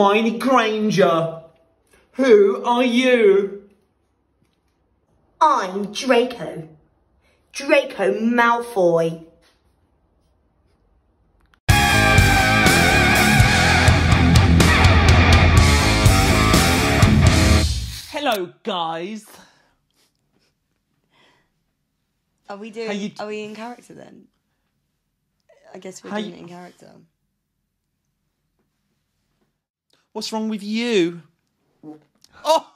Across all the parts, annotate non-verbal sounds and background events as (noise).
I'm Hermione Granger. Who are you? I'm Draco. Draco Malfoy. Hello, guys. Are we doing? How you- Are we in character then? I guess we're How doing you- it in character. What's wrong with you? Oh!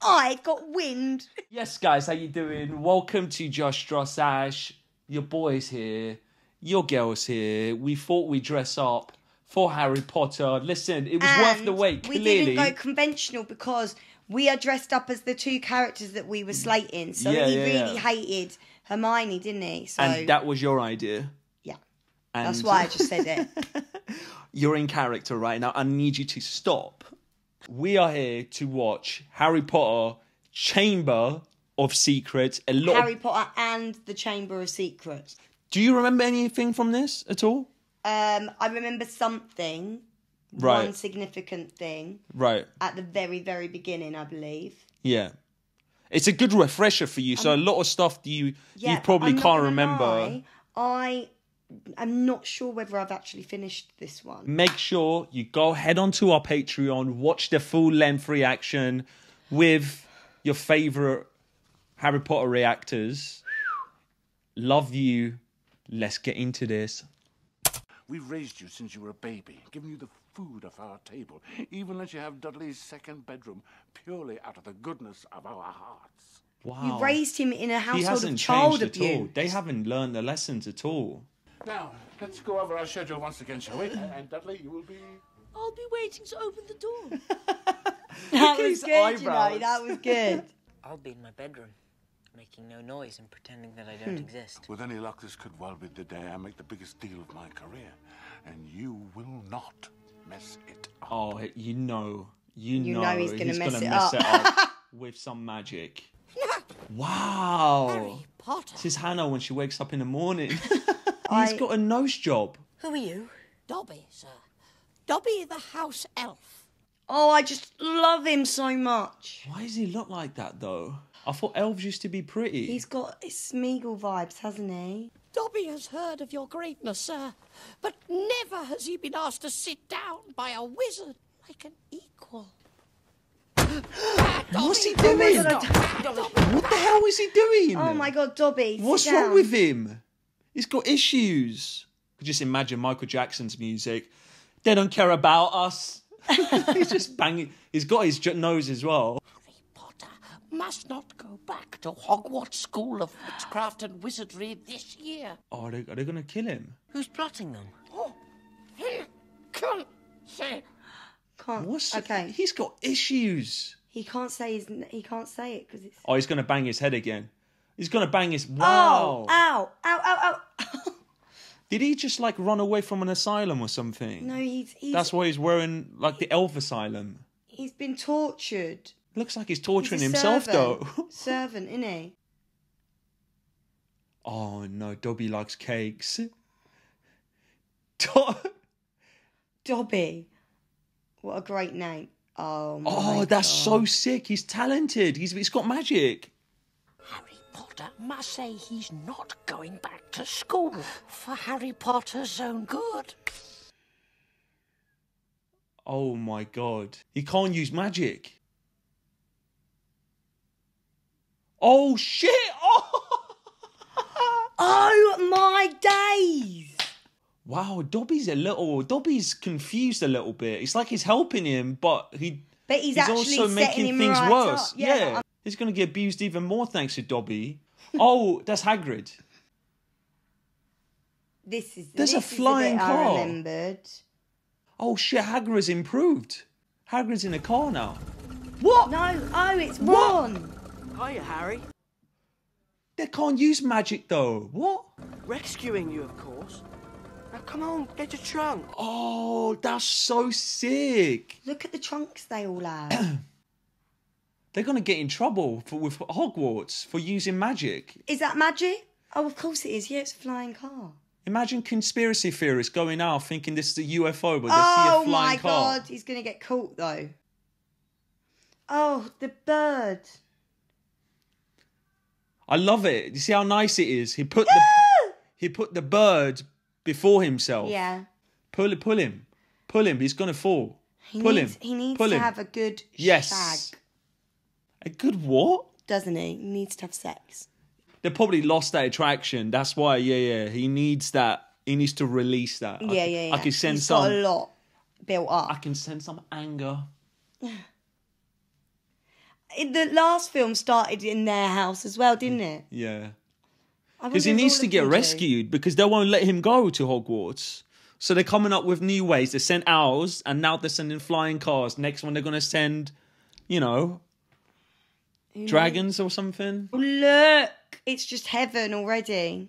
I got wind. Yes, guys, how you doing? Welcome to Just Trust Ash. Your boy's here. Your girl's here. We thought we'd dress up for Harry Potter. Listen, it was worth the And wait, We clearly. didn't go conventional because we are dressed up as the two characters that we were slating. So Yeah, he yeah, really yeah. hated Hermione, didn't he? So and that was your idea. yeah, And that's why I just said it. (laughs) You're in character right now. I need you to stop. We are here to watch Harry Potter Chamber of Secrets. A lot. Harry Of... Potter and the Chamber of Secrets. Do you remember anything from this at all? Um, I remember something, Right. one significant thing Right. at the very, very beginning, I believe. Yeah. It's a good refresher for you. So a lot of stuff that you Yeah, you probably I'm can't remember. lie, I am not sure whether I've actually finished this one. Make sure you go head onto our Patreon, watch the full length reaction with your favorite Harry Potter reactors. Love you. Let's get into this. We've raised you since you were a baby, given you the food off our table, even let you have Dudley's second bedroom purely out of the goodness of our hearts. Wow. You raised him in a he household hasn't of child changed at all. abuse. They haven't learned the lessons at all. Now, let's go over our schedule once again, shall we? (laughs) and Dudley, you will be. I'll be waiting to open the door. (laughs) That at was his good, you know. That was good. (laughs) I'll be in my bedroom, making no noise and pretending that I don't hmm. exist. With any luck, this could well be the day I make the biggest deal of my career, and you will not mess it up. Oh, you know, you, You know, know he's gonna mess it mess up. it up (laughs) with some magic. Wow. Harry Potter. This is Hannah when she wakes up in the morning. (laughs) He's I- got a nose job. Who are you? Dobby, sir. Dobby the house elf. Oh, I just love him so much. Why does he look like that though? I thought elves used to be pretty. He's got his Smeagol vibes, hasn't he? Dobby has heard of your greatness, sir, but never has he been asked to sit down by a wizard like an equal. What's he doing? What the hell is he doing? Oh my god, Dobby. sit What's down. wrong with him? He's got issues. Could just imagine Michael Jackson's music. They don't care about us. (laughs) he's just banging. He's got his j- nose as well. Harry Potter must not go back to Hogwarts School of Witchcraft and Wizardry this year. Oh, are they, are they going to kill him? Who's plotting them? Oh, he can't say. Can't. What's okay. He's got issues. He can't say his. He can't say it because it's. Oh, he's going to bang his head again. He's going to bang his. Oh! Ow! Ow! Ow! Ow! (laughs) Did he just like run away from an asylum or something? no, he's he's That's why he's wearing like the elf asylum. he's been tortured. Looks like he's He's torturing a himself servant. though. servant, isn't he? (laughs) Oh no, Dobby likes cakes. Do- (laughs) Dobby. What a great name. Oh my oh, that's God. so sick. He's talented. He's he's got magic. Harry Potter must say he's not going back to school for Harry Potter's own good. Oh my god. He can't use magic. Oh shit! Oh (laughs) Oh my days! Wow, Dobby's a little Dobby's confused a little bit. It's like he's helping him, but he But he's, he's actually also making things right worse. Up. Yeah, I'm- he's gonna get abused even more thanks to Dobby. (laughs) oh, that's Hagrid. This is There's a this is flying car. I remembered. Oh shit, Hagrid's improved. Hagrid's in a car now. What? No. Oh, it's Ron. Hiya, Harry. They can't use magic though. What? Rescuing you, of course. Now come on, get your trunk. Oh, that's so sick. Look at the trunks they all have. (clears throat) they're gonna get in trouble for, with Hogwarts for using magic. Is that magic? Oh, of course it is. Yeah, it's a flying car. Imagine conspiracy theorists going out thinking this is a UFO, but they see Oh a flying car. Oh my god, he's gonna get caught though. Oh, the bird. I love it. You see how nice it is. He put the (gasps) he put the bird before himself. Yeah. Pull it, pull him, pull him. He's gonna fall. He pull needs, him. He needs pull to him. have a good Yes. shag, A good what? doesn't he? He needs to have sex. They probably lost that attraction. That's why. Yeah, yeah. He needs that. He needs to release that. Yeah, c- yeah, yeah. I can send He's some. a lot built up. I can send some anger. (laughs) The last film started in their house as well, didn't it? Yeah. Because he needs to get rescued because they won't let him go to Hogwarts. So they're coming up with new ways. They sent owls, and now they're sending flying cars. Next one, they're going to send, you know, dragons or something. Oh, Look, it's just heaven already.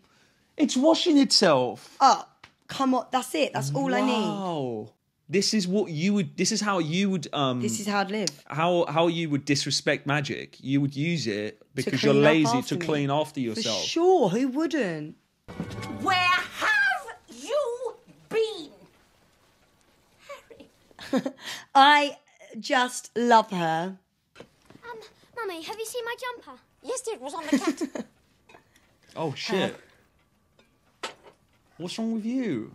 It's washing itself. Up, come on, that's it. That's all I need. Wow. This is what you would. This is how you would. Um. This is how I'd live. how how you would disrespect magic. You would use it because you're lazy to me. clean after For yourself. sure, who wouldn't? Where have you been? (laughs) Harry. I just love her. Um, Mummy, have you seen my jumper? Yes, dear, it was on the cat. (laughs) Oh shit! What's wrong with you?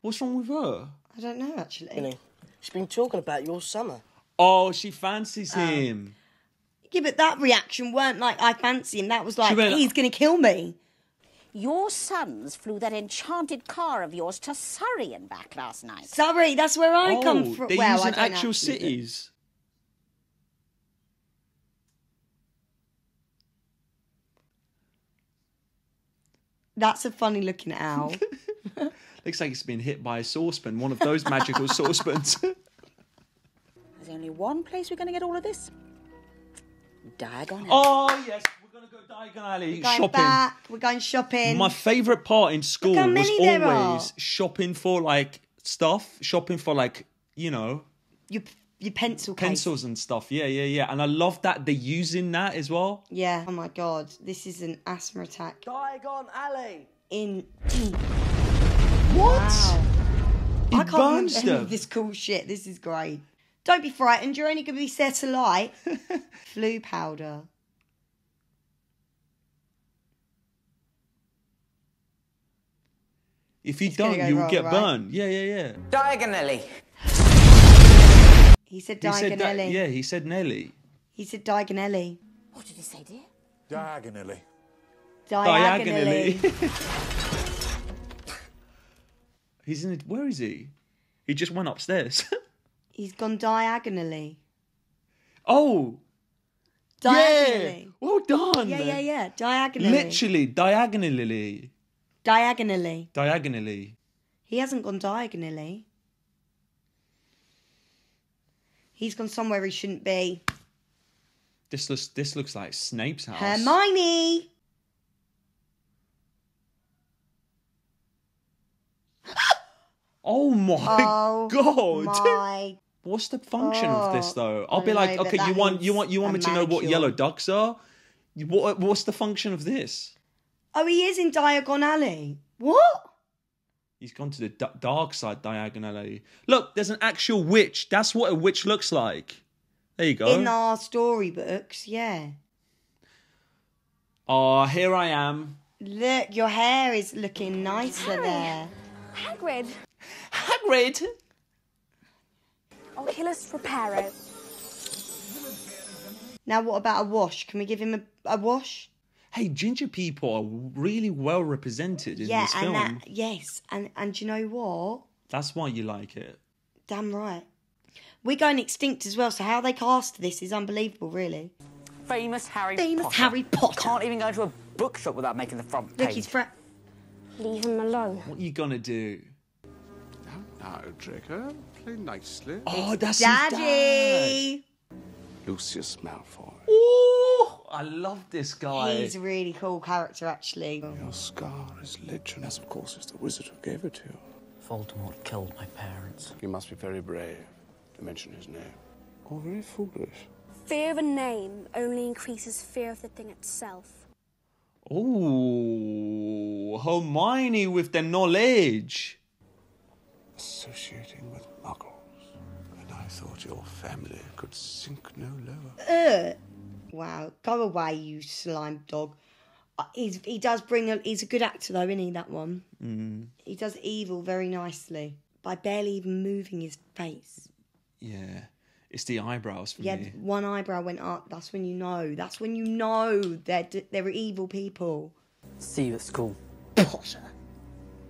What's wrong with her? I don't know actually. Annie, She's been talking about your summer. Oh, she fancies oh. him. Yeah, but that reaction weren't like I fancy him. That was like went- he's gonna kill me. Your sons flew that enchanted car of yours to Surrey and back last night. Surrey, that's where I oh, come from. they're well, I using don't actual actually, cities. That's a funny looking owl. (laughs) Looks like it's been hit by a saucepan, one of those magical (laughs) saucepans. There's only one place we're going to get all of this. Diagon. Alley. oh yes, we're gonna go Diagon Alley we're going shopping. back. We're going shopping. My favourite part in school how was many there always are. shopping for like stuff, shopping for like you know your your pencil case. pencils and stuff. Yeah, yeah, yeah. And I love that they're using that as well. Yeah. Oh my god, this is an asthma attack. Diagon Alley. In (clears throat) What? wow. He I can't burns remember any of this cool shit. This is great. Don't be frightened. You're only going to be set alight. (laughs) Floo powder. If you gonna don't, go you will get right? burned. Yeah, yeah, yeah. Diagonally. He said He said that. Yeah, he said Nelly. He said diagonally. What did he say, dear? Diagonally. Diagonally. (laughs) He's in. Where is he? He just went upstairs. (laughs) He's gone diagonally. oh, yeah. Diagonally. Well done. Yeah, yeah, yeah. Diagonally. Literally, diagonally, Diagonally. diagonally. He hasn't gone diagonally. He's gone somewhere he shouldn't be. This looks. This looks like Snape's house. Hermione. Oh my Oh god. My. What's the function of this Oh, though? I'll be like, know, but okay, you want you want you want a me to know what yellow ducks are? What what's the function of this? Oh, he is in Diagon Alley. What? He's gone to the d- dark side diagonally. Look, there's an actual witch. That's what a witch looks like. There you go. In our storybooks, yeah. Oh, here I am. Look, your hair is looking nicer there. Hagrid. Hagrid. Oculus oh, Reparo. Now, what about a wash? Can we give him a, a wash? Hey, ginger people are really well represented in yeah, this and film. that yes, and and do you know what? That's why you like it. Damn right. We're going extinct as well, so how they cast this is unbelievable, really. Famous Harry Potter. Famous Potter. Harry Potter. Can't even go to a bookshop without making the front Look, page. he's fra- Leave him alone. What are you gonna do? Now, Draco, play nicely. Oh, that's his dad. Lucius Malfoy. Oh, I love this guy. He's a really cool character, actually. Your scar is legend, as of course is the wizard who gave it to you. Voldemort killed my parents. You must be very brave to mention his name. Or very foolish. Fear of a name only increases fear of the thing itself. Oh, Hermione with the knowledge. Associating with muggles. And I thought your family could sink no lower. Ugh. Wow, go away, you slime dog. Uh, He's, he does bring a. He's a good actor though, isn't he? That one. Mm, He does evil very nicely by barely even moving his face. yeah, it's the eyebrows for Yeah, me. one eyebrow went up. That's when you know. That's when you know they're they're evil people. See you at school.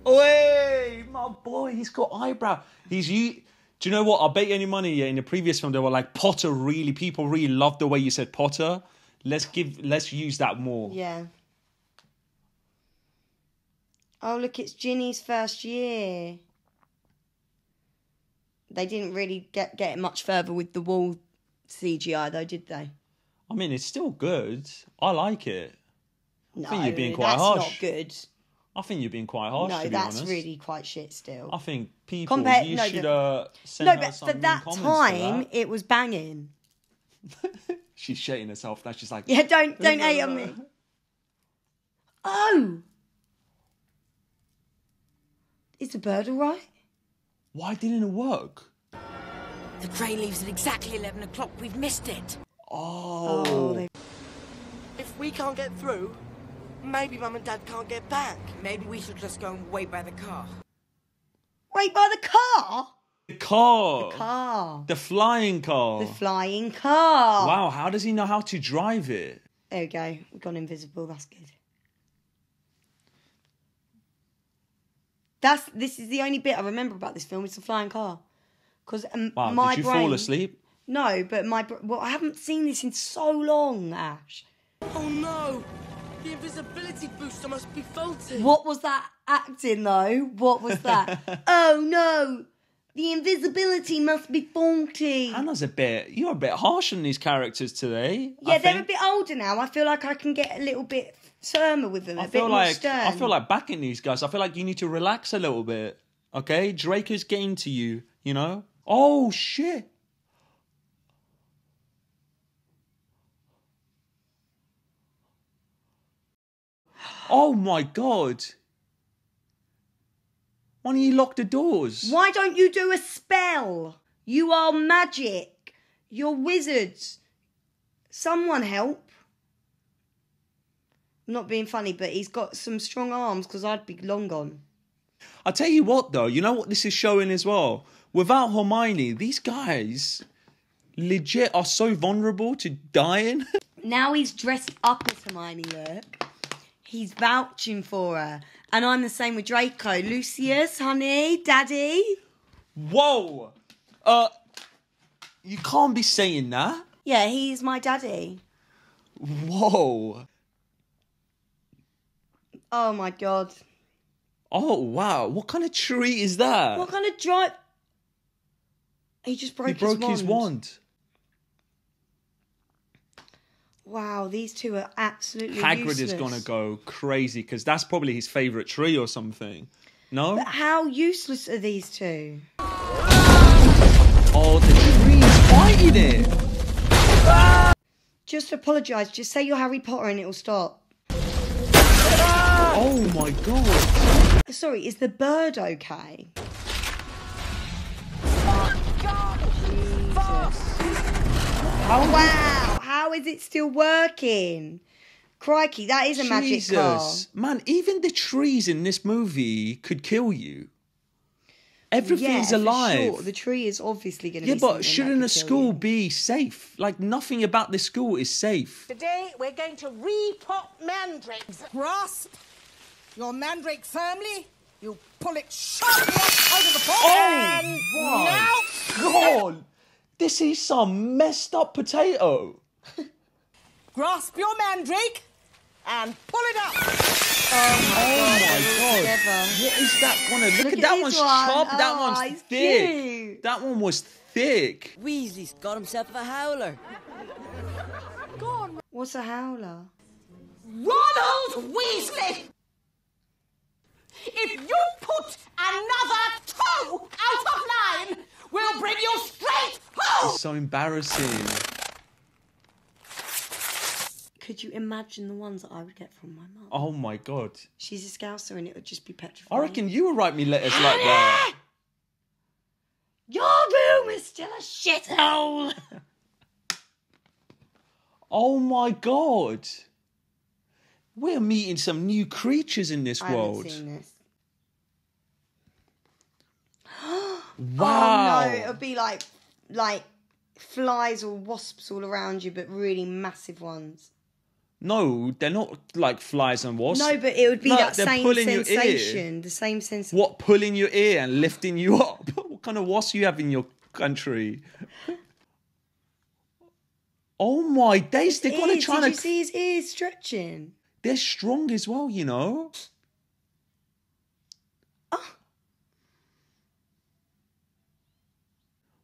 Oi, my boy, he's got eyebrow. He's you. Do you know what? I'll bet you any money. Yeah, in the previous film, they were like Potter. Really, people really loved the way you said Potter. Let's give. Let's use that more. Yeah. Oh look, it's Ginny's first year. They didn't really get get much further with the wall CGI though, did they? I mean, it's still good. I like it. No, think you're being quite that's harsh. not good. I think you're being quite harsh. no, to be that's honest. really quite shit still. I think people. Compare- you no, should the- uh, send no, her but for that time, that. it was banging. (laughs) She's shitting herself. Now she's like, Yeah, don't don't hate on me. Oh, is the bird all right? Why didn't it work? The train leaves at exactly 11 o'clock. We've missed it. Oh, they- If we can't get through, maybe Mum and Dad can't get back. Maybe we should just go and wait by the car. Wait, by the car? the car, The Car. the flying car. The flying car. wow, how does he know how to drive it? There we go. We've gone invisible. That's good. That's this is the only bit I remember about this film. It's the flying car. Because um, Wow, my did you brain, fall asleep? No, but my br- well, I haven't seen this in so long, Ash. Oh no! The invisibility booster must be faulty. What was that acting though? What was that? (laughs) oh no, the invisibility must be faulty. Anna's a bit. You're a bit harsh on these characters today. yeah, I they're think. a bit older now. I feel like I can get a little bit firmer with them. a I bit feel more like stern. I feel like backing these guys. I feel like you need to relax a little bit. Okay, Drake is getting to you. You know. Oh shit. Oh my god. Why don't you lock the doors? Why don't you do a spell? You are magic. You're wizards. Someone help. I'm not being funny, but he's got some strong arms because I'd be long gone. I tell you what, though, you know what this is showing as well. Without Hermione, these guys legit are so vulnerable to dying. (laughs) Now he's dressed up as Hermione, look. He's vouching for her. And I'm the same with Draco. Lucius, honey, daddy. Whoa, uh, you can't be saying that. Yeah, he's my daddy. Whoa. Oh my god. Oh wow, what kind of tree is that? What kind of drive? He just broke, he broke his, his wand. Wow, these two are absolutely Hagrid useless. is gonna go crazy because that's probably his favorite tree or something. No? But how useless are these two? Oh, the tree's fighting it. Just apologise. Just say you're Harry Potter and it'll stop. Oh my god. Sorry, is the bird okay? Oh, oh wow! How is it still working? Crikey, that is a magic car. Man, even the trees in this movie could kill you. Everything's yeah, alive. Sure. The tree is obviously going to Yeah, be. but shouldn't a school you. be safe? Like nothing about the school is safe. Today we're going to repot mandrakes. Grasp your mandrake firmly. You pull it sharply up out of the pot. Oh, and my now God, this is some messed up potato. (laughs) grasp your mandrake and pull it up. Oh my god! Never. What is that gonna look, Look at at that one's one. sharp? that Oh, one's thick. cute. That one was thick. Weasley's got himself a howler. What's a howler? Ronald Weasley! If you put another toe out of line, we'll bring you straight home! It's So embarrassing. Could you imagine the ones that I would get from my mum? Oh my god. She's a scouser and it would just be petrifying. I reckon you would write me letters like that. Your room is still a shithole. (laughs) Oh my god. We're meeting some new creatures in this I world. this. Wow. (gasps) Oh no, it would be like like flies or wasps all around you, but really massive ones. No, they're not like flies and wasps. No, but it would be No, that same pulling your ear. sensation. The same sensation. What pulling your ear and lifting you up? (laughs) what kind of wasp you have in your country? Oh my days! They're gonna try did you to. see his ears stretching? They're strong as well, you know.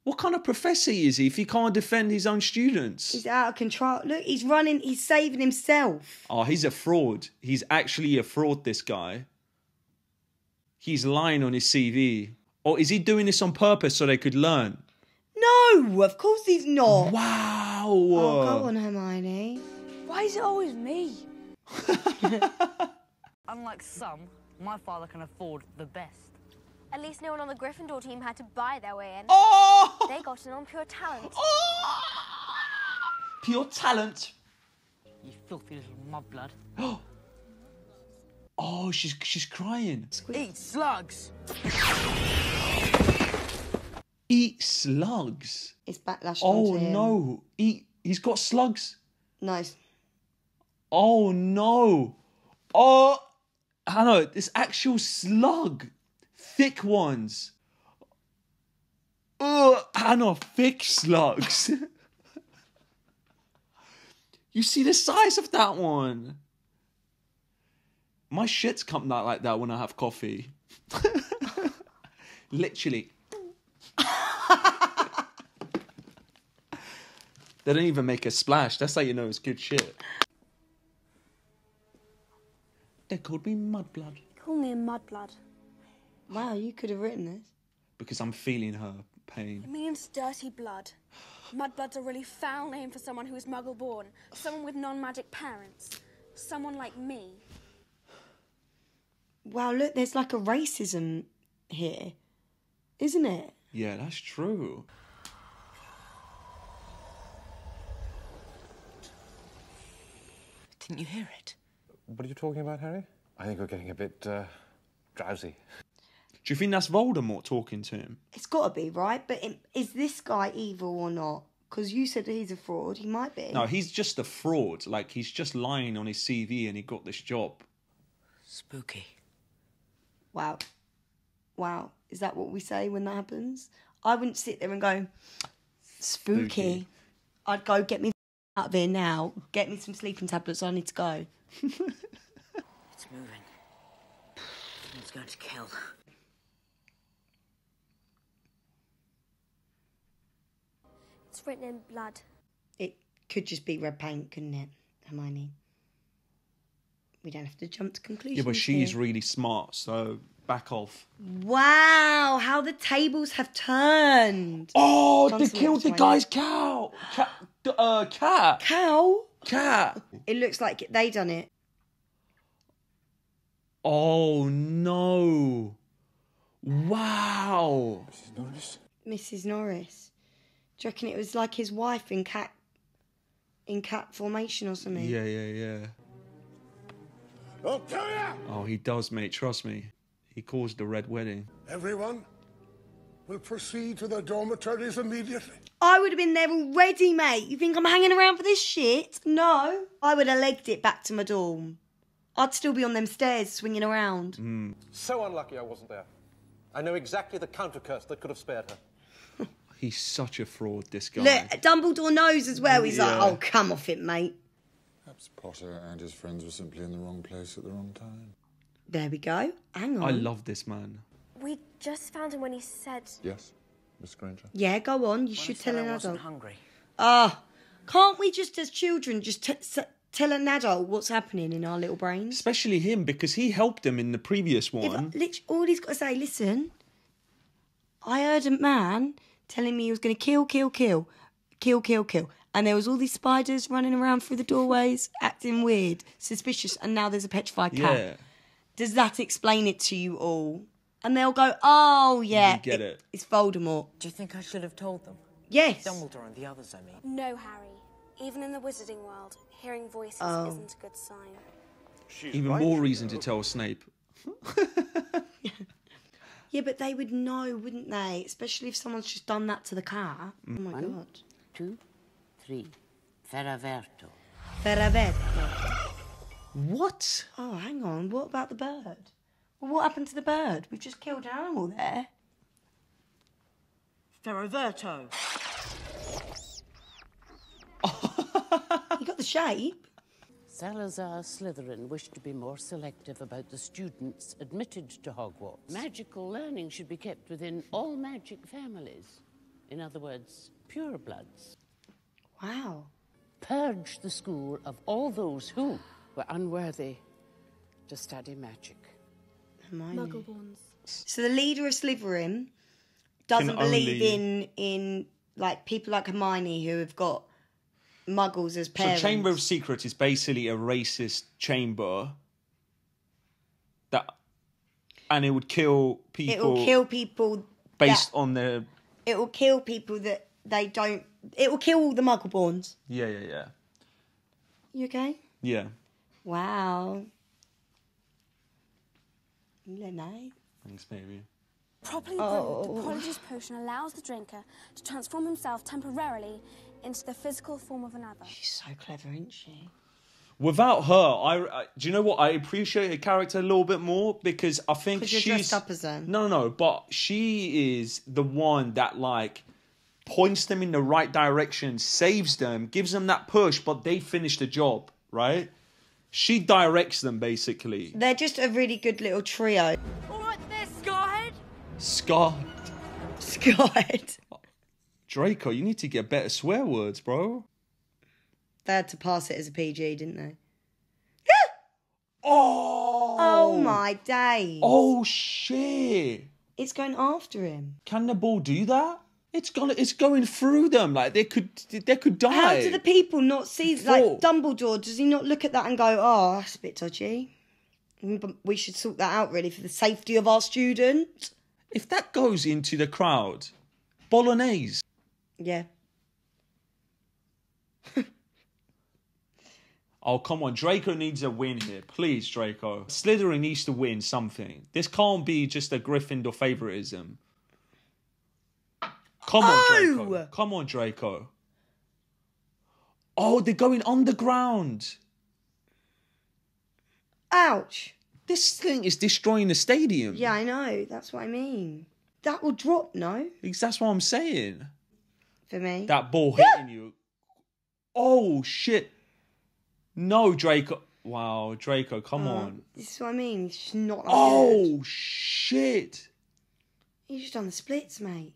What kind of professor is he if he can't defend his own students? He's out of control. Look, he's running. He's saving himself. Oh, he's a fraud. He's actually a fraud, this guy. He's lying on his CV. Or is he doing this on purpose so they could learn? No, of course he's not. Wow. Oh, go on, Hermione. Why is it always me? (laughs) Unlike some, my father can afford the best. At least no one on the Gryffindor team had to buy their way in. Oh! They got in on pure talent. Oh! Pure talent. You filthy little mudblood. (gasps) Oh, she's she's crying. Eat slugs! Eat slugs. It's backlash. Oh onto him. no. Eat he's got slugs. Nice. Oh no. Oh Hannah, this actual slug. Thick ones. Oh Hannah, thick slugs. (laughs) you see the size of that one. My shit's come out like that when I have coffee. (laughs) Literally. (laughs) they don't even make a splash. That's how you know it's good shit. They called me Mudblood Call me a mudblood. Wow, you could have written this. because I'm feeling her pain. It means dirty blood. Mudblood's a really foul name for someone who is muggle born, someone with non magic parents, someone like me. Wow, look, there's like a racism here, isn't it? Yeah, that's true. Didn't you hear it? What are you talking about, Harry? I think we're getting a bit uh, drowsy. Do you think that's Voldemort talking to him? It's got to be right, but im- is this guy evil or not? Because you said that he's a fraud. He might be. No, he's just a fraud. Like he's just lying on his CV and he got this job. Spooky. Wow. Wow. Is that what we say when that happens? I wouldn't sit there and go, spooky. Spooky. I'd go, get me out of here now. Get me some sleeping tablets. I need to go. (laughs) It's moving. It's going to kill. It's written in blood. It could just be red paint, couldn't it, Hermione? We don't have to jump to conclusions. Yeah, but she's here. really smart, so back off. Wow, how the tables have turned. Oh, Johnson they killed the looks guy's cow. Cat. Uh, cat. Cow? Cat. It looks like they done it. Oh no! Wow. Mrs. Norris. Mrs. Norris. Do you reckon it was like his wife in cat in cat formation or something? Yeah, yeah, yeah. I'll tell ya! Oh, he does, mate. Trust me. He caused the red wedding. Everyone will proceed to their dormitories immediately. I would have been there already, mate. You think I'm hanging around for this shit? No. I would have legged it back to my dorm. I'd still be on them stairs swinging around. Hmm. So unlucky I wasn't there. I know exactly the counter curse that could have spared her. He's such a fraud, this guy. Look, Dumbledore knows as well. He's Yeah. like, oh, come off it, mate. Perhaps Potter and his friends were simply in the wrong place at the wrong time. There we go. Hang on. I love this man. We just found him when he said. Yes, Miss Granger. Yeah, go on. You When should I said tell I an wasn't adult. hungry. Ah, can't we just as children just t- s- tell an adult what's happening in our little brains? Especially him, because he helped him in the previous Yeah, one. but lit- all he's got to say, listen, I heard a man telling me he was going to kill, kill, kill, kill, kill, kill. And there was all these spiders running around through the doorways, acting acting weird, suspicious, and now there's a petrified cat. Yeah. Does that explain it to you all? And they'll go, oh, yeah. You get it. It's Voldemort. Do you think I should have told them? Yes. Dumbledore and the others, I mean. No, Harry. Even in the wizarding world, hearing voices Oh. isn't a good sign. Even more reason to tell Snape. (laughs) (laughs) Yeah, but they would know, wouldn't they? Especially if someone's just done that to the cat. Oh my One, god. Two, three. Vera Verto. Ferravetto. What? Oh, hang on. What about the bird? Well, what happened to the bird? We've just killed an animal there. Ferroverto. (laughs) You got the shape. Salazar Slytherin wished to be more selective about the students admitted to Hogwarts. Magical learning should be kept within all magic families. In other words, purebloods. Wow. Purge the school of all those who were unworthy to study magic. Hermione. Muggleborns. So the leader of Slytherin doesn't Can believe only- in in like people like Hermione who have got muggles as So. Chamber of Secrets is basically a racist chamber that and it would kill people it will kill people based that, on their it will kill people that they don't it will kill all the muggleborns. Yeah, yeah, yeah. You okay? Yeah. Wow. You look nice. Thanks, baby. Properly Oh. brewed, the Polyjuice potion allows the drinker to transform himself temporarily into the physical form of another. She's so clever, isn't she? Without her, I, I do you know what? I appreciate her character a little bit more because I think you're she's dressed up as her. No, no, no. But she is the one that like points them in the right direction, saves them, gives them that push, but they finish the job, right? She directs them basically. They're just a really good little trio. All right there, Scarhead. Scott, (laughs) Scott. Draco, you need to get better swear words, bro. They had to pass it as a PG, didn't they? (gasps) oh! Oh my days. Oh shit! It's going after him. Can the ball do that? It's gonna, it's going through them. Like they could, they could die. How do the people not see? Like Four. Dumbledore, does he not look at that and go, "Oh, that's a bit dodgy"? But we should sort that out, really, for the safety of our student. If that goes into the crowd, bolognese. Yeah. (laughs) Oh come on, Draco needs a win here, please, Draco. Slytherin needs to win something. This can't be just a Gryffindor favoritism. Come on, oh! Draco. Come on, Draco. Oh, they're going underground. Ouch. This thing is destroying the stadium. Yeah, I know. That's what I mean. That will drop, no, That's what I'm saying. For me. That ball hitting you. Oh shit. No, Draco. Wow, Draco, come Oh, on. This is what I mean. It's just not. That Oh good. shit. He's just done the splits, mate.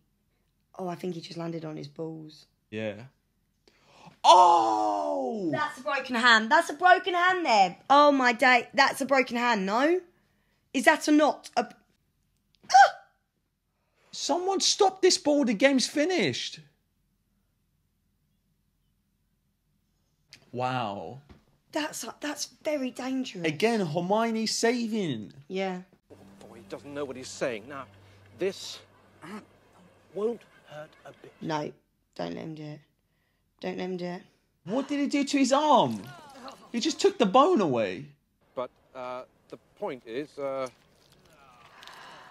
Oh, I think he just landed on his balls. Yeah. Oh! That's a broken hand. That's a broken hand there. Oh my day. That's a broken hand, no? Is that a not? A... Ah! Someone stop this ball. The game's finished. Wow. That's that's very dangerous. Again, Hermione saving. Yeah. Boy, he doesn't know what he's saying. Now, this won't hurt a bit. No, don't let him do it. Don't let him do it. What did he do to his arm? He just took the bone away. But uh, the point is, uh,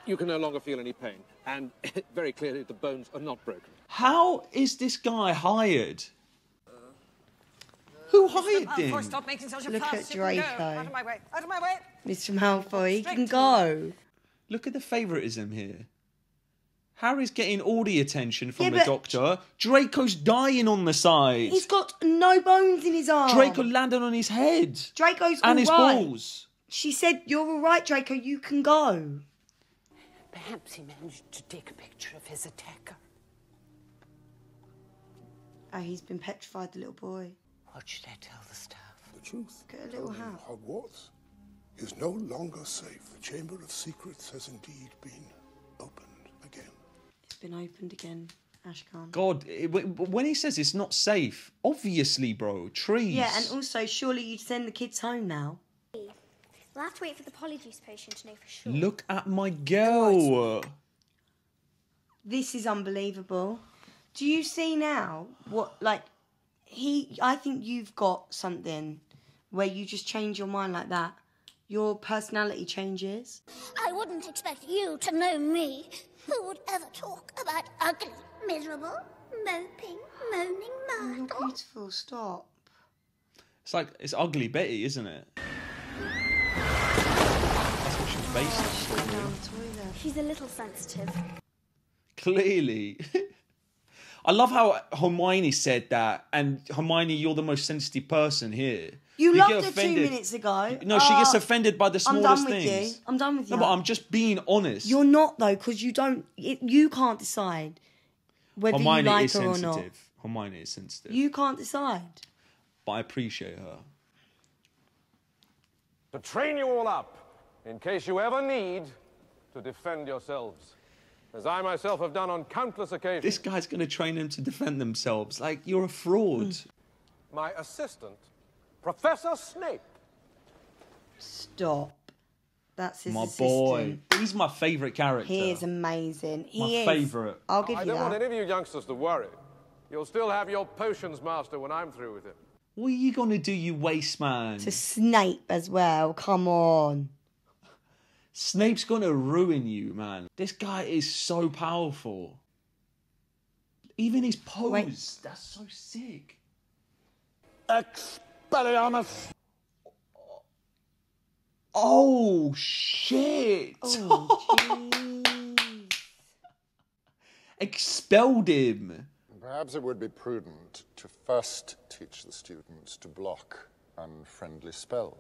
you can no longer feel any pain. And (laughs) very clearly, the bones are not broken. How is this guy hired? Who hired Malfoy, him? stop making such a Look fuss. at You can go. Draco. Out of my way. Out of my way. Mr. Malfoy, he can go. Look at the favoritism here. Harry's getting all the attention from Yeah, the doctor. Draco's dying on the side. He's got no bones in his arm. Draco landed on his head. Draco's and his all right. balls. She said, "You're all right, Draco. You can go." Perhaps he managed to take a picture of his attacker. Oh, he's been petrified, the little boy. What should I tell the staff? The truth. Get a little hat. Hogwarts is no longer safe. The Chamber of Secrets has indeed been opened again. It's been opened again. Ashkan. God, eh, it, when he says it's not safe, obviously, bro, trees. Yeah, and also, surely you'd send the kids home now. We'll have to wait for the polyjuice potion to know for sure. Look at my girl. This is unbelievable. Do you see now what, like, he, I think you've got something where you just change your mind like that. Your personality changes. I wouldn't expect you to know me. Who would ever talk about ugly, miserable, moping, moaning Oh, beautiful, stop. It's like it's ugly Betty, isn't it? That's what she's based on. really. She's a little sensitive. Clearly. (laughs) I love how Hermione said that, and Hermione, you're the most sensitive person here. You, get loved her two minutes ago. No, she gets Oh, offended by the smallest I'm done with things. you. I'm done with you. No, but I'm just being honest. You're not though, because you don't. It, you can't decide whether Hermione you like is her or not. Hermione is sensitive. You can't decide. But I appreciate her. To train you all up, in case you ever need to defend yourselves. As I myself have done on countless occasions. This guy's going to train them to defend themselves. Like, you're a fraud. Hmm. My assistant, Professor Snape. Stop. That's his my assistant. boy. He's my favourite character. He is amazing. He My is. favourite. I'll give I you don't want any of you youngsters to worry. You'll still have your potions master when I'm through with him. What are you going to do, you waste man? To Snape as well. Come on. Snape's going to ruin you, man. This guy is so powerful. Even his pose, that's so sick. Expelliarmus! Oh, shit. Oh, (laughs) Expelled him. Perhaps it would be prudent to first teach the students to block unfriendly spells.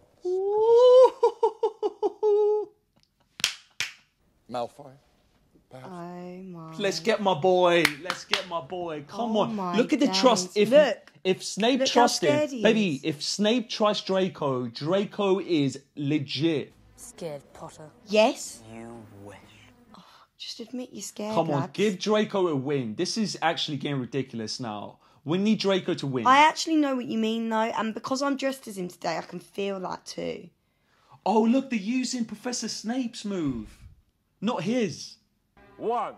Malfoy, perhaps? Oh my. Let's get my boy. Let's get my boy. Come Oh on. Look at the days. trust. If Look. if Snape Look how trusts him, scared he baby, is. if Snape trusts Draco, Draco is legit. Scared, Potter. Yes. You wish. Oh, just admit you're scared. Come on, lads. give Draco a win. This is actually getting ridiculous now. We need Draco to win. I actually know what you mean though, and because I'm dressed as him today, I can feel that too. Oh, look, they're using Professor Snape's move, not his. One.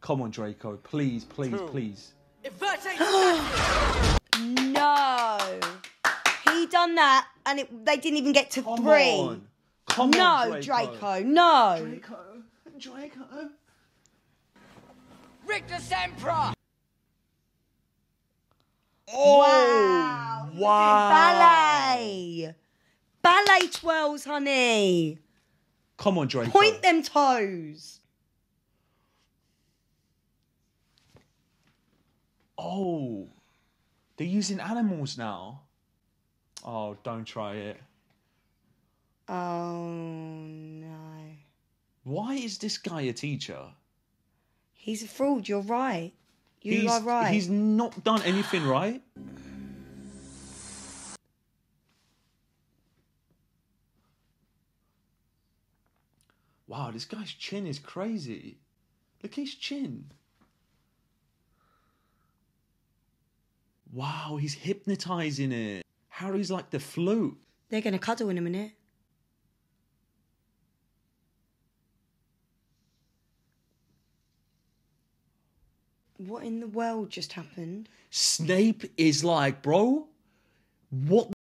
Come on, Draco. Please, please, please. (gasps) No, he done that, and it, they didn't even get to Come three. on. Come no, on, Draco. Draco. No. Draco. Draco. Rictus Emperor! Oh, wow. wow. Ballet. Ballet twirls, honey. Come on, Draco. Point them toes. Oh, they're using animals now. Oh, don't try it. Oh no. Why is this guy a teacher? He's a fraud, you're right. You he's, are right. He's not done anything right. Wow, this guy's chin is crazy. Look at his chin. Wow, he's hypnotizing it. Harry's like the flute. They're going to cuddle in a minute. What in the world just happened? Snape is like, bro, what the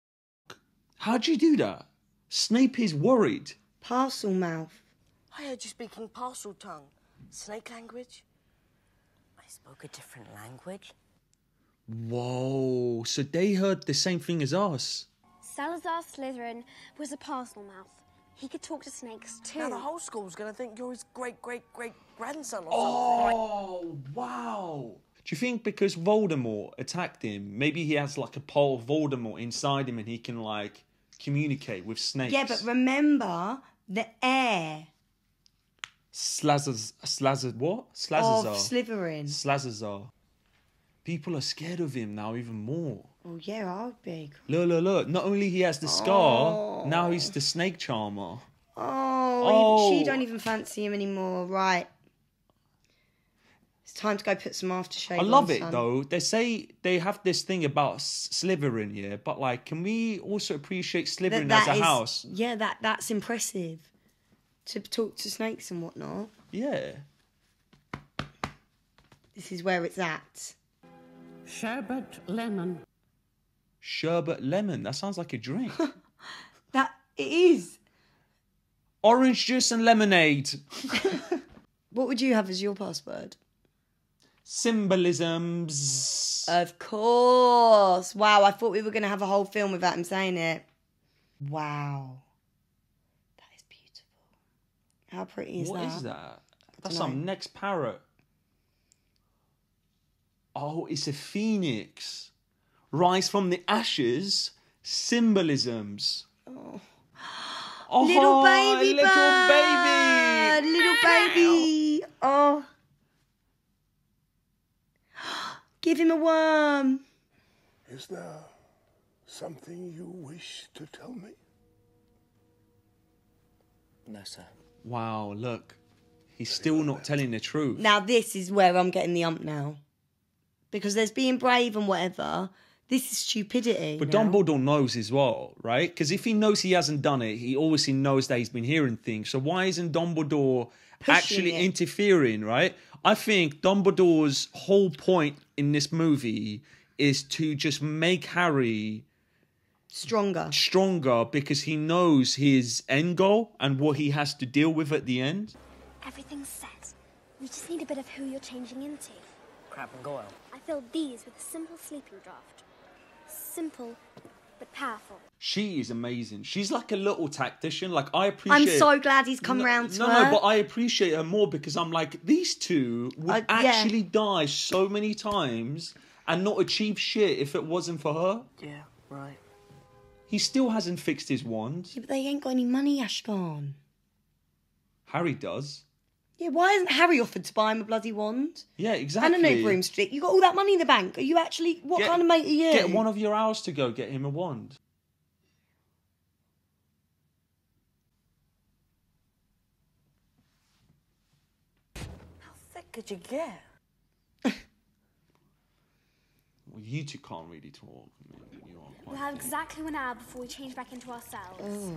f- How'd you do that? Snape is worried. Parselmouth. I heard you speaking Parseltongue. Snake language? I spoke a different language. Whoa, so they heard the same thing as us. Salazar Slytherin was a Parselmouth. He could talk to snakes too. Now the whole school's gonna think you're his great great great grandson or Oh, wow. Do you think because Voldemort attacked him, maybe he has like a pole of Voldemort inside him and he can like communicate with snakes? Yeah, but remember the air Slazaz, Slazaz, what? of Slazazar. Slytherin. Slazazar. People are scared of him now even more. Oh yeah, I would be. Look, look, look. Not only he has the scar, Oh. now he's the snake charmer. Oh, Oh. She don't even fancy him anymore. Right. It's time to go put some aftershave I love on, it son. though. They say they have this thing about Slytherin, yeah, but like, can we also appreciate Slytherin That- as a that is- house? Yeah, that that's impressive. To talk to snakes and whatnot. Yeah. This is where it's at. Sherbet lemon. Sherbet lemon. That sounds like a drink. (laughs) That it is. Orange juice and lemonade. (laughs) What would you have as your password? Symbolisms. Of course. Wow, I thought we were going to have a whole film without him saying it. Wow. That is beautiful. How pretty is What that? is that? That's dunno. some next parrot. Oh, it's a phoenix. Rise from the ashes. Symbolisms. Oh. Oh, (gasps) little baby little bird, baby. Little baby. Oh. (gasps) Give him a worm. Is there something you wish to tell me? No, sir. Wow, look. He's still not telling the truth. Now this is where I'm getting the ump now. Because there's being brave and whatever. This is stupidity. But now. Dumbledore knows as well, right? Because if he knows he hasn't done it, he obviously knows that he's been hearing things. So why isn't Dumbledore Pushing actually it. interfering, right? I think Dumbledore's whole point in this movie is to just make Harry stronger. Stronger because he knows his end goal and what he has to deal with at the end. Everything's set. We just need a bit of who you're changing into. Crabbe and Goyle. I filled these with a simple sleeping draft. Simple, but powerful. She is amazing. She's like a little tactician. Like I appreciate. I'm so glad he's come no, round to no, her. no, but I appreciate her more because I'm like these two would Uh, yeah. actually die so many times and not achieve shit if it wasn't for her. Yeah, right. He still hasn't fixed his wand. Yeah, but they ain't got any money, Ashkan. Harry does. Yeah, why hasn't Harry offered to buy him a bloody wand? Yeah, exactly. And a new broomstick. You got all that money in the bank. Are you actually what Get- kind of mate are you? Get one of your hours to go get him a wand. How thick could you get? Well, you two can't really talk. I mean, you are We'll quite have exactly one hour before we change back into ourselves. Oh.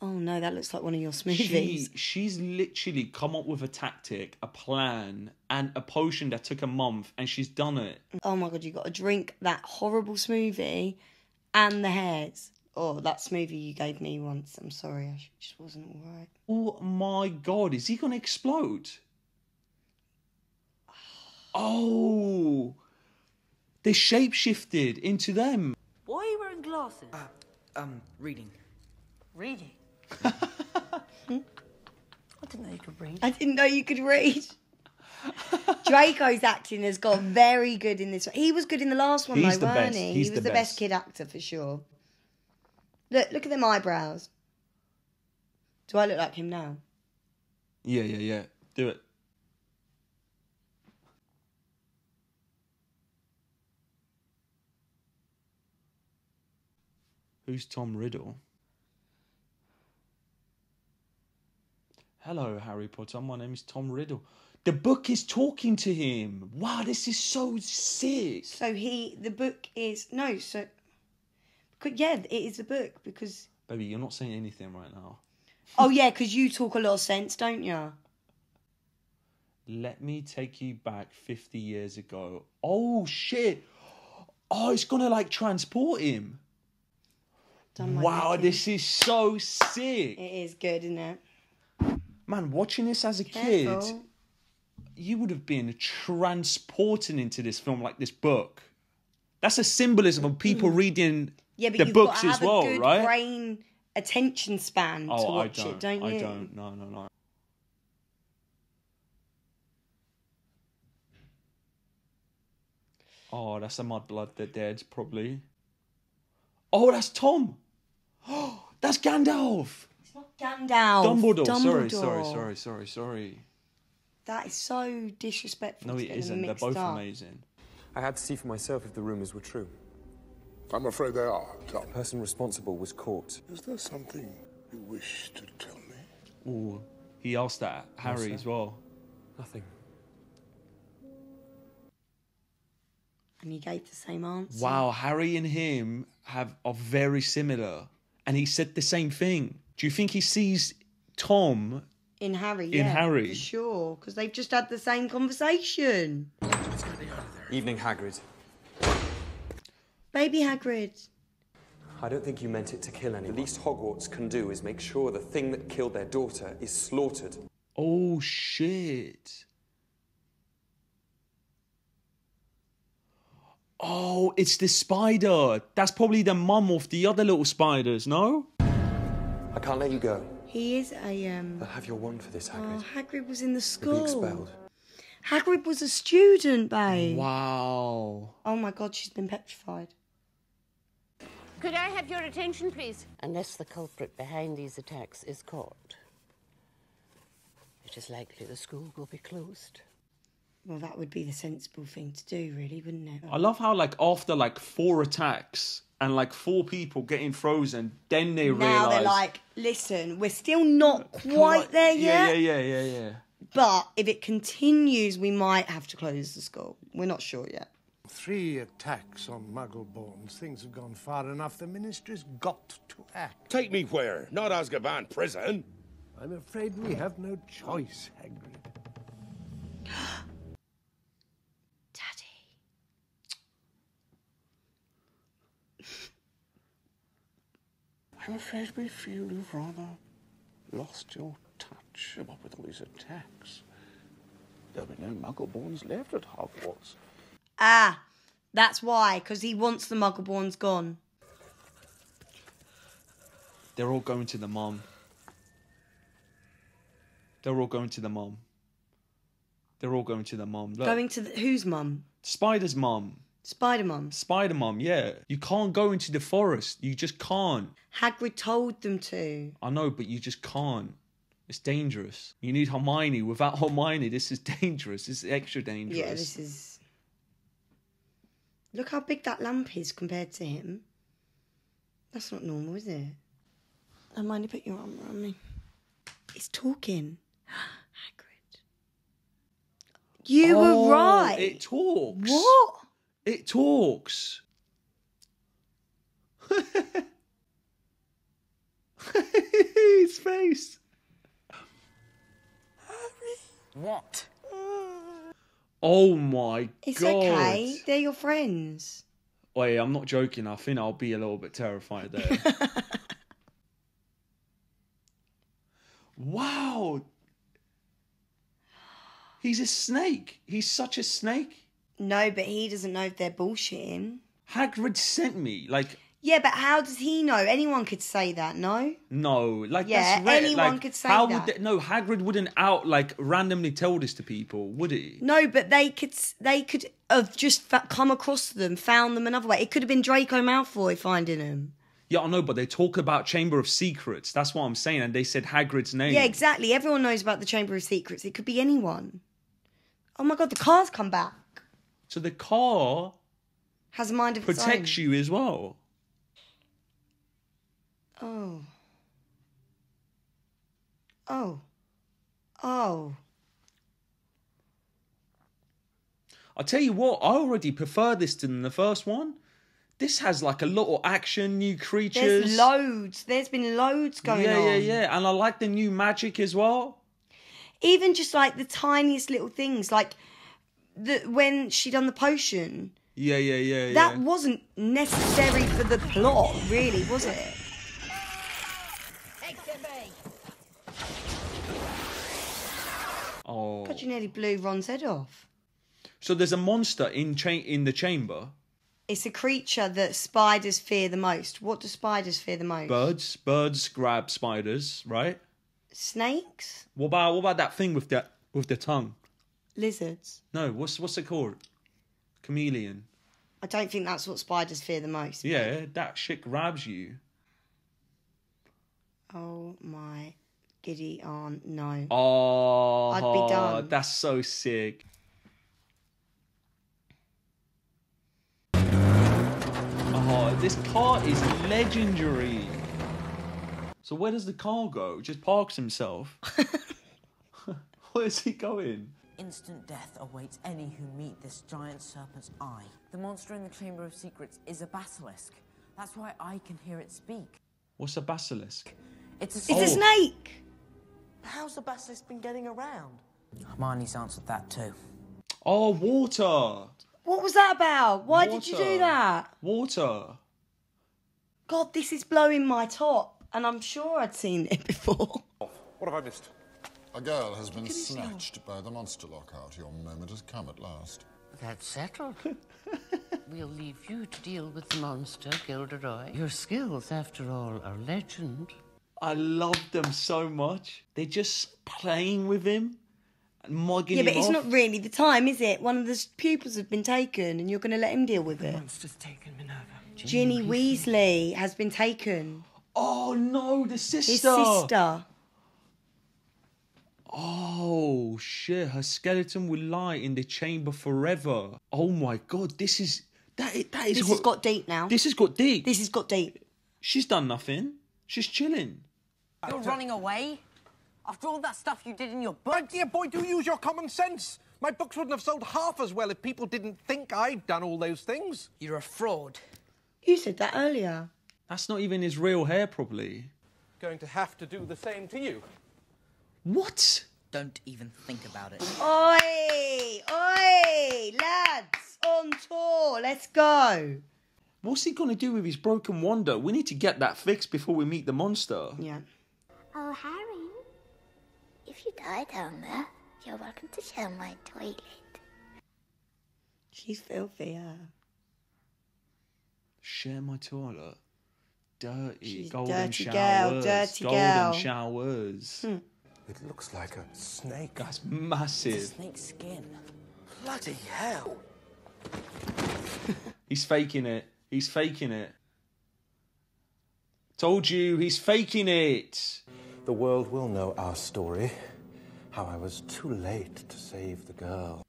Oh no, that looks like one of your She, smoothies. she's literally come up with a tactic, a plan, and a potion that took a month, and she's done it. Oh my god, you got to drink that horrible smoothie and the hairs. Oh, that smoothie you gave me once. I'm sorry, I just wasn't alright. Oh my god, is he gonna explode? (sighs) Oh, they shapeshifted into them. Why are you wearing glasses? Um, reading. Reading. (laughs) I didn't know you could read. I didn't know you could read. (laughs) Draco's acting has got very good in this. One. He was good in the last one, He's though, the weren't best. he? He's he was the the, best best. kid actor for sure. Look, look at them eyebrows. Do I look like him now? Yeah, yeah, yeah. Do it. Who's Tom Riddle? Hello, Harry Potter. My name is Tom Riddle. The book is talking to him. Wow, this is so sick. So he, the book is no. So, because, yeah, it is a book because. Baby, you're not saying anything right now. Oh yeah, because you talk a lot of sense, don't you? Let me take you back 50 years ago. Oh, shit. Oh, it's gonna like transport him. Done my Wow, necking. this is so sick. It is good, isn't it? Man, watching this as a kid, you would have been transported into this film like this book. That's a symbolism of people reading Mm. Yeah, but the you've books got to as have well, a good right? brain attention span to oh, I watch don't. it, don't you? I don't. No, no, no. Oh, that's a mudblood. They're dead, probably. Oh, that's Tom. Oh, (gasps) that's Gandalf. It's not Gandalf. Dumbledore. Sorry, Dumbledore. sorry, sorry, sorry, sorry. That is so disrespectful. No, to it get them isn't. They're both up. amazing. I had to see for myself if the rumours were true. I'm afraid they are, Tom. The person responsible was caught. Is there something you wish to tell me? Ooh, he asked that Harry sir. as well. Nothing. And he gave the same answer. Wow, Harry and him have are very similar, and he said the same thing. Do you think he sees Tom? In Harry, In yeah, Harry. For sure, because they've just had the same conversation. Evening, Hagrid. Baby Hagrid. I don't think you meant it to kill anyone. The least Hogwarts can do is make sure the thing that killed their daughter is slaughtered. Oh shit! Oh, it's the spider. That's probably the mum of the other little spiders. No. I can't let you go. He is a um. They'll have your wand for this, Hagrid. Oh, Hagrid was in the You'll be school. expelled. Hagrid was a student, babe. Wow. Oh my god, she's been petrified. Could I have your attention, please? Unless the culprit behind these attacks is caught, it is likely the school will be closed. Well, that would be the sensible thing to do, really, wouldn't it? I love how like after like four attacks and like four people getting frozen, then they now realize they're like, listen, we're still not quite there yeah, yet. yeah, yeah, yeah, yeah. But if it continues, we might have to close the school. We're not sure yet. Three attacks on Muggleborns. Things have gone far enough. The Ministry's got to act. Take me where? Not Azkaban prison. I'm afraid we have no choice, Hagrid. (gasps) I'm afraid we feel you've rather lost your touch. What with all these attacks? There'll be no Muggleborns left at Hogwarts. Ah, that's why, because he wants the Muggleborns gone. They're all going to the mom. They're all going to the mom. They're all going to the mom. Look, Going to the, whose mum? Spider's mom. Spider Mum. Spider mom, yeah. You can't go into the forest. You just can't. Hagrid told them to. I know, but you just can't. It's dangerous. You need Hermione. Without Hermione, this is (laughs) dangerous. This is extra dangerous. Yeah, this is. Look how big that lamp is compared to him. That's not normal, is it? Hermione, put your arm around me. It's talking. (gasps) Hagrid. You Oh, were right. It talks. What? It talks. His face. What? Oh my It's god. It's okay. They're your friends. Wait, I'm not joking. I think I'll be a little bit terrified there. (laughs) wow. He's a snake. He's such a snake. No, but he doesn't know if they're bullshitting. Hagrid sent me. Like, Yeah, but how does he know? Anyone could say that, no? no. Like, Yeah, that's rare. anyone like, could say how that. Would they, no, Hagrid wouldn't out, like, randomly tell this to people, would he? No, but they could they could have just come across them, found them another way. It could have been Draco Malfoy finding them. Yeah, I know, but they talk about Chamber of Secrets. That's what I'm saying. And they said Hagrid's name. Yeah, exactly. Everyone knows about the Chamber of Secrets. It could be anyone. Oh my god, the car's come back. So the car Has a mind of its protects you as well. Oh. Oh. Oh. I'll tell you what, I already prefer this than the first one. This has like a lot of action, new creatures. There's loads. There's been loads going yeah, on. Yeah, yeah, yeah. And I like the new magic as well. Even just like the tiniest little things, like the when she done the potion. Yeah, yeah, yeah, That yeah. wasn't necessary for the plot, really, was it? Oh. God, you nearly blew Ron's head off. So there's a monster in cha- in the chamber. It's a creature that spiders fear the most. What do spiders fear the most? Birds, birds grab spiders, right? Snakes? What about what about that thing with the with the tongue? Lizards? No, what's what's it called? Chameleon. I don't think that's what spiders fear the most. Yeah, that shit grabs you. Oh my giddy aunt, no. Oh, I'd be ah, done. That's so sick. Oh, this car is legendary. So where does the car go? Just parks himself. (laughs) (laughs) Where's he going? Instant death awaits any who meet this giant serpent's eye. The monster in the Chamber of Secrets is a basilisk. That's why I can hear it speak. What's a basilisk? It's a It's a Oh. snake. How's the basilisk been getting around? Hermione's answered that too. Oh, water. What was that about? Why did you do that? Water. God, this is blowing my top, and I'm sure I'd seen it (laughs) before. What have I missed? A girl has been snatched by the monster Lockhart. Your moment has come at last. That's settled. (laughs) we'll leave you to deal with the monster, Gilderoy. Your skills, after all, are legend. I love them so much. They're just playing with him and mugging Yeah, him but it's not really the time, is it? One of the pupils have been taken, and you're going to let him deal with it. Monster's taken Minerva. Ginny Weasley has been taken. Oh no, the sister. His sister. Oh shit! Her skeleton will lie in the chamber forever. Oh my god, this is that. i- That is This what- has got deep now. This has got deep. This has got deep. She's done nothing. She's chilling. You're running away? After all that stuff you did in your book? My dear boy, do use your common sense. My books wouldn't have sold half as well if people didn't think I'd done all those things. You're a fraud. You said that earlier. That's not even his real hair, probably. Going to have to do the same to you. What? Don't even think about it. Oi! Oi! Lads, on tour. Let's go. What's he gonna do with his broken wonder? We need to get that fixed before we meet the monster. Yeah. Oh, Harry, if you die down there, you're welcome to share my toilet. She's filthy, yeah. Share my toilet. Dirty She's golden dirty girl, showers. dirty golden girl. showers. Hmm. It looks like a snake. That's massive. Snake skin. Bloody hell. (laughs) He's faking it. He's faking it. Told you, he's faking it. The world will know our story. How I was too late to save the girl.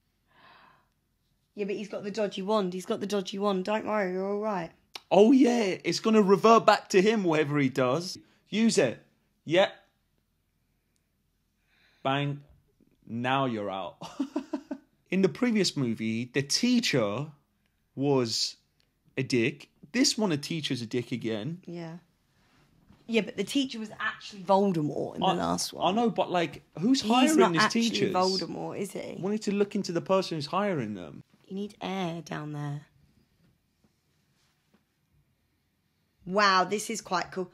Yeah, but he's got the dodgy wand. He's got the dodgy wand. Don't worry, you're all right. Oh yeah, it's gonna revert back to him whatever he does. Use it. Yep. Bang. Now you're out. (laughs) In the previous movie, the teacher was a dick. This one, a teacher's a dick again. Yeah. Yeah, but the teacher was actually Voldemort in the I, last one. I know, but like, who's He's hiring not these actually teachers? Voldemort, is he? We need to look into the person who's hiring them. You need air down there. Wow, this is quite cool.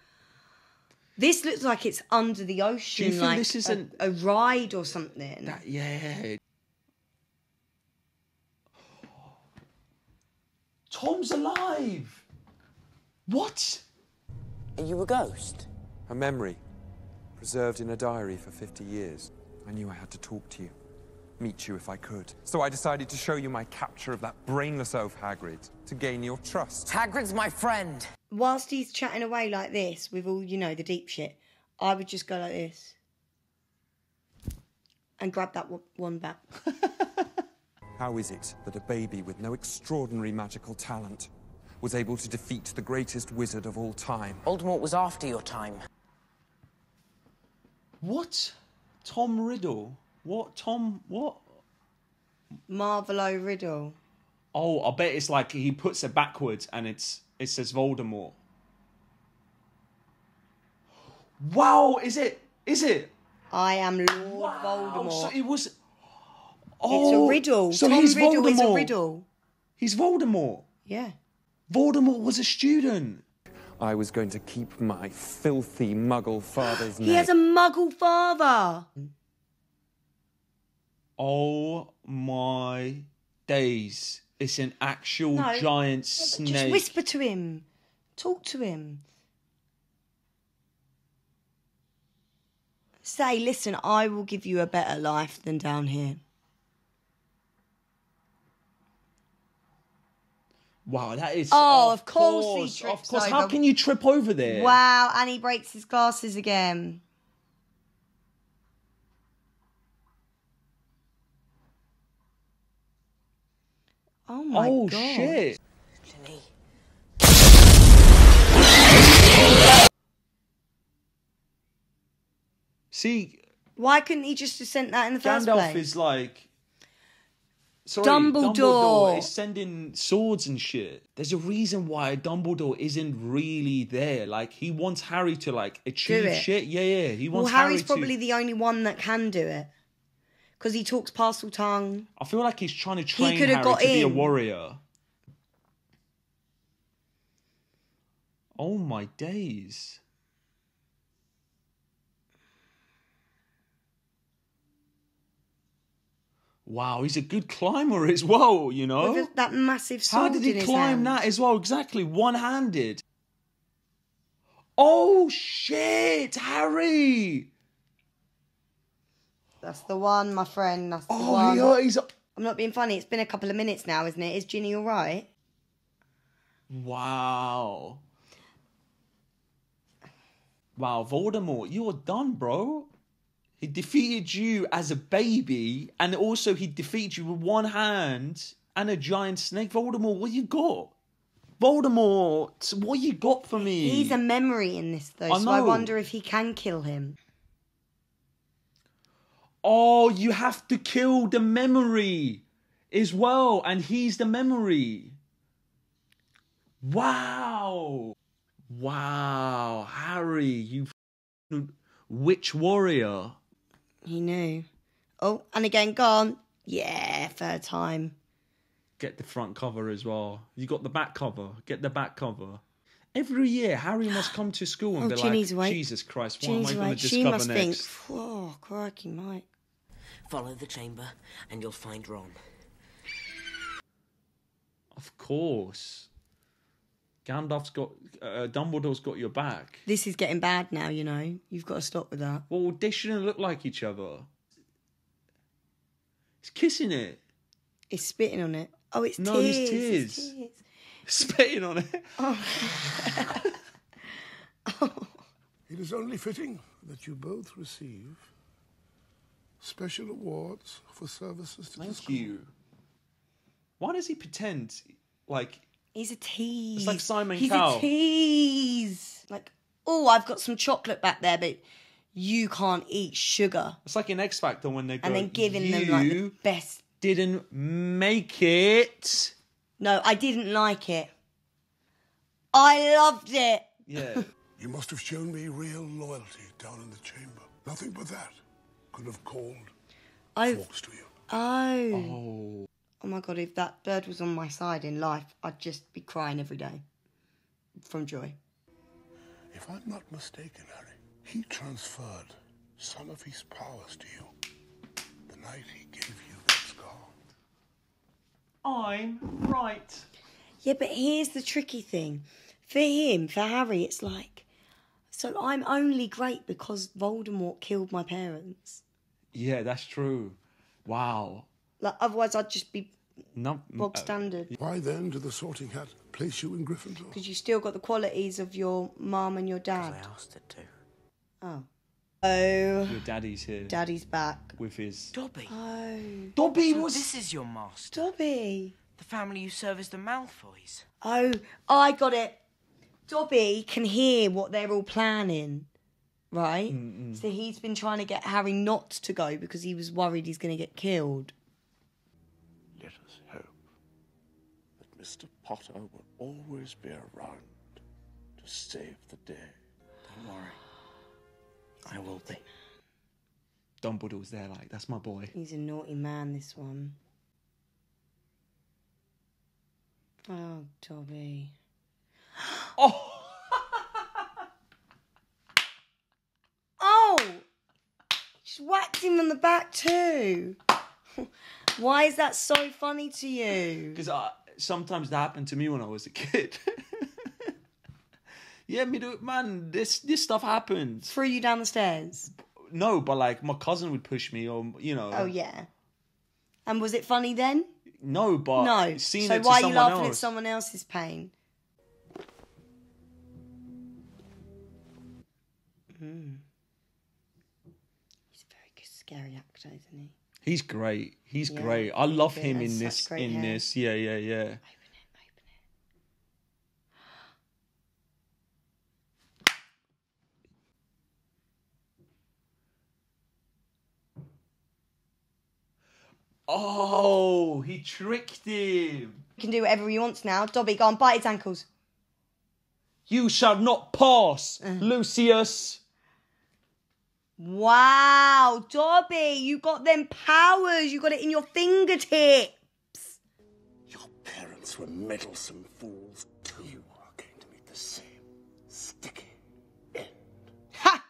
This looks like it's under the ocean, feel like this is a, an- a ride or something. That, Yeah. Tom's alive. What? Are you a ghost? A memory, preserved in a diary for 50 years. I knew I had to talk to you, meet you if I could. So I decided to show you my capture of that brainless oaf Hagrid to gain your trust. Hagrid's my friend. Whilst he's chatting away like this with all, you know, the deep shit, I would just go like this and grab that one- one back. (laughs) How is it that a baby with no extraordinary magical talent was able to defeat the greatest wizard of all time? Voldemort was after your time. What? Tom Riddle? What? Tom? What? Marvolo Riddle. Oh, I bet it's like he puts it backwards and it's it says Voldemort. Wow, is it? Is it? I am Lord Voldemort. so it was. it's Oh, a riddle. So Tom he's Riddle is a Voldemort. riddle. He's Voldemort. Yeah. Voldemort was a student. I was going to keep my filthy muggle father's He name. He has a muggle father. Oh my days! It's an actual No, giant yeah, snake. Just whisper to him. Talk to him. Say, listen, I will give you a better life than down here. Wow, that is. Oh, of course he Of trips course. How can you trip over there? Wow, and he breaks his glasses again. Oh my oh god. shit! See, Why couldn't he just have sent that in the first Gandalf place? is like Sorry, Dumbledore. is sending swords and shit. There's a reason why Dumbledore isn't really there. Like he wants Harry to like achieve shit. Yeah, yeah. He Well, wants Harry's Harry to. probably the only one that can do it because he talks Parseltongue. I feel like he's trying to train coulda Harry got to be a warrior. Oh my days. Wow, he's a good climber as well, you know? With that massive sword How did he in climb that as well? Exactly, one handed. Oh shit, Harry! That's the one, my friend. That's the Oh, one. yeah, he's. I'm not being funny. It's been a couple of minutes now, isn't it? Is Ginny all right? Wow. Wow, Voldemort, you're done, bro. He defeated you as a baby, and also he defeated you with one hand and a giant snake. Voldemort, what you got? Voldemort, what you got for me? He's a memory in this, though, I so I know. wonder if he can kill him. Oh, you have to kill the memory as well, and he's the memory. Wow. Wow, Harry, you f- witch warrior. He knew. Oh, and again, gone. Yeah, third time. Get the front cover as well. You got the back cover. Get the back cover. Every year, Harry must come to school and Oh, be Ginny's like, awake. Jesus Christ, what Ginny's am I going awake. to She discover must next? think, oh, crikey, Mike. Follow the chamber and you'll find Ron. Of course. Gandalf's got, uh, Dumbledore's got your back. This is getting bad now, you know. You've got to stop with that. Well, they shouldn't look like each other. He's kissing it. It's spitting on it. Oh, it's No, tears. it's it's tears. Tears. Spitting on it. (laughs) Oh. (laughs) Oh. It is only fitting that you both receive special awards for services to the Thank school. you. Why does he pretend like He's a tease. It's like Simon He's Cowell. a tease. Like, oh, I've got some chocolate back there, but you can't eat sugar. it's like an X Factor when they go And then giving them like the best. didn't make it. No, I didn't like it. I loved it. Yeah. (laughs) You must have shown me real loyalty down in the chamber. Nothing but that could have called I. Fawkes to you. Oh. Oh. Oh my god! If that bird was on my side in life, I'd just be crying every day from joy. If I'm not mistaken, Harry, he transferred some of his powers to you the night he gave you that scar. I'm right. Yeah, but here's the tricky thing. For him, for Harry, it's like, so I'm only great because Voldemort killed my parents. Yeah, that's true. Wow. Like, otherwise, I'd just be No, bog uh, standard. Why then did the sorting hat place you in Gryffindor? Because you still got the qualities of your mum and your dad. I asked it to. Oh. Oh. Your daddy's here Daddy's back. with his. Dobby. Oh. Dobby So was. This is your master. Dobby. The family you serve as the Malfoys. Oh, I got it. Dobby can hear what they're all planning, right? So he's been trying to get Harry not to go because he was worried he's going to get killed. Let us hope that Mr. Potter will always be around to save the day. Don't worry. I will be. Dumbledore's there, like, that's my boy. He's a naughty man, this one. Oh, Dobby. (gasps) Oh! Oh! Just whacked him on the back too. (laughs) Why is that so funny to you? Because uh, sometimes that happened to me when I was a kid. (laughs) yeah, me do, man. This this stuff happens. Threw you down the stairs. No, but like my cousin would push me, or you know. Oh yeah. And was it funny then? No, but no. seeing so it to why are you laughing else. at someone else's pain? Mm. He's a very good scary actor, isn't he? He's great. He's Yeah, great. I love yeah, him in this. In hair. this, yeah, yeah, yeah. Oh, he tricked him. He can do whatever he wants now. Dobby, go on, bite his ankles. You shall not pass, Uh. Lucius. Wow, Dobby, you got them powers. You got it in your fingertips. Your Parents were meddlesome fools too. You are going to meet the same sticky end. Ha!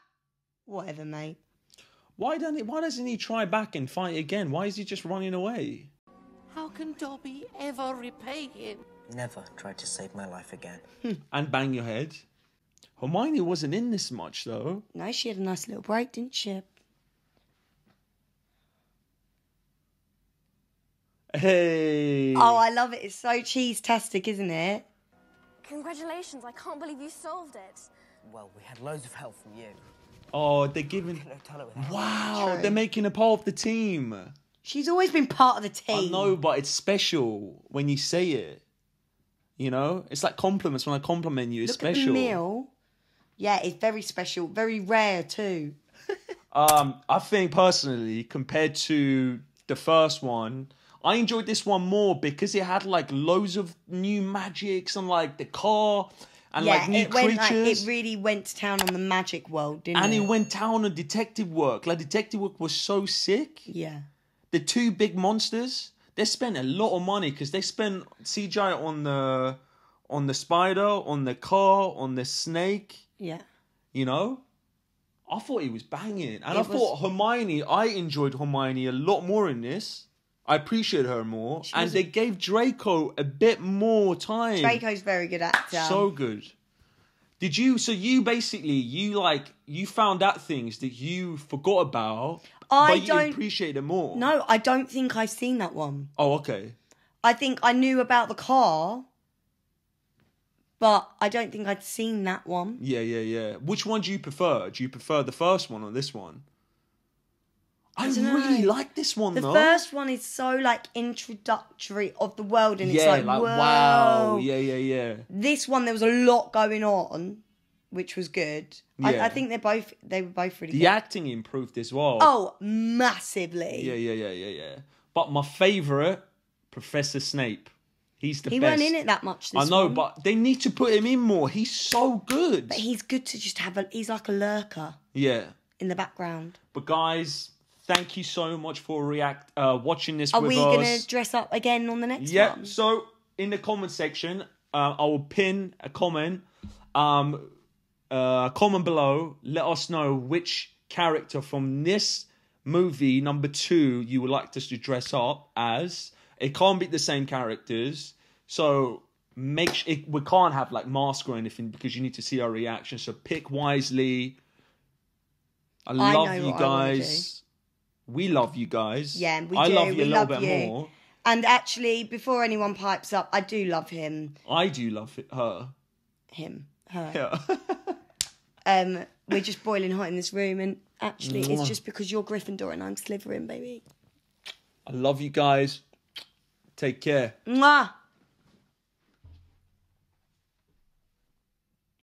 Whatever, mate. Why don't he, Why doesn't he try back and fight again? Why is he just running away? How can Dobby ever repay him? Never tried to save my life again. (laughs) And bang your head. Hermione wasn't in this much though. No, she had a nice little break, didn't she? Hey. Oh, I love it. It's so cheese-tastic, isn't it? Congratulations, I can't believe you solved it. Well, we had loads of help from you. Oh, they're giving. Wow, they're making a part of the team. She's always been part of the team. I team. know, but it's special when you say it. You know, it's like compliments when I compliment you. It's Look special. at the meal. Yeah, it's very special, very rare too. (laughs) Um, I think personally, compared to the first one, I enjoyed this one more because it had like loads of new magics and like the car and yeah, like new it went like it really went to town on the magic world, didn't and it? And it went town on detective work. Like detective work was so sick. Yeah. The two big monsters, they spent a lot of money because they spent CGI on the on the spider, on the car, on the snake. Yeah. You know, I thought he was banging, and It I was- thought Hermione. I enjoyed Hermione a lot more in this. I appreciate her more, and they gave Draco a bit more time. Draco's very good actor. so good. Did you? So you basically you like you found out things that you forgot about, I but don't- appreciate them more. No, I don't think I've seen that one. Oh, okay. I think I knew about the car, but I don't think I'd seen that one. Yeah, yeah, yeah. Which one do you prefer? Do you prefer the first one or this one? I, dunno. really like this one The though. first one is so like introductory of the world, and yeah, it's like, like whoa. wow. Yeah, yeah, yeah. This one there was a lot going on, which was good. I, Yeah. I think they're both they were both really good. The good. acting improved as well. Oh, massively. Yeah, yeah, yeah, yeah, yeah. But my favorite, Professor Snape. He's the he best. weren't in it that much. This I know, one. but they need to put him in more. He's so good. but he's good to just have a. He's like a lurker Yeah. in the background. But guys, thank you so much for react uh, watching this Are we us. gonna dress up again on the next one? Yeah. one? So in the comment section, uh, I will pin a comment. Um, uh, comment below. Let us know which character from this movie number two you would like us to dress up as. It can't be the same characters, so make sh- it, we can't have like mask or anything because you need to see our reaction. So pick wisely. I I love you guys. We love you guys. Yeah, we I do. love you we a little love bit you. more. And actually, before anyone pipes up, I do love him. I do love it, her. Him. Her. Yeah. (laughs) Um, we're just boiling hot in this room, and actually, it's just because you're Gryffindor and I'm Slytherin, baby. I love you guys. Take care. Mwah.